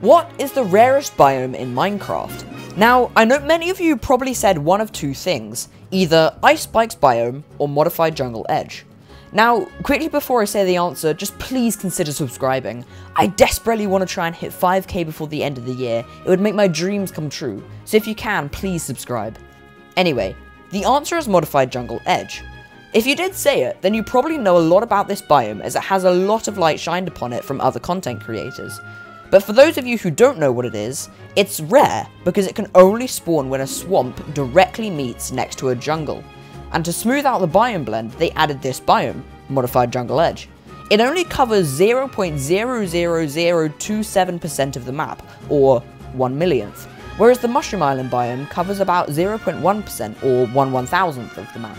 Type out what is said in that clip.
What is the rarest biome in Minecraft? Now, I know many of you probably said one of two things, either Ice Spikes biome or Modified Jungle Edge. Now, quickly before I say the answer, just please consider subscribing. I desperately want to try and hit 5k before the end of the year, it would make my dreams come true, so if you can, please subscribe. Anyway, the answer is Modified Jungle Edge. If you did say it, then you probably know a lot about this biome as it has a lot of light shined upon it from other content creators. But for those of you who don't know what it is, it's rare because it can only spawn when a swamp directly meets next to a jungle. And to smooth out the biome blend, they added this biome, Modified Jungle Edge. It only covers 0.00027% of the map, or 1 millionth, whereas the Mushroom Island biome covers about 0.1% or 1 one thousandth of the map.